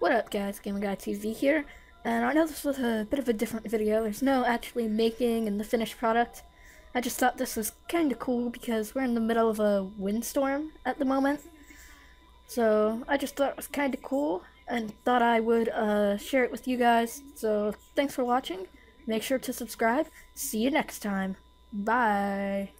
What up guys, Gamer Guy TV here and I know this was a bit of a different video, there's no actually making and the finished product. I just thought this was kinda cool because we're in the middle of a windstorm at the moment. So I just thought it was kinda cool and thought I would uh, share it with you guys. So thanks for watching, make sure to subscribe, see you next time, bye!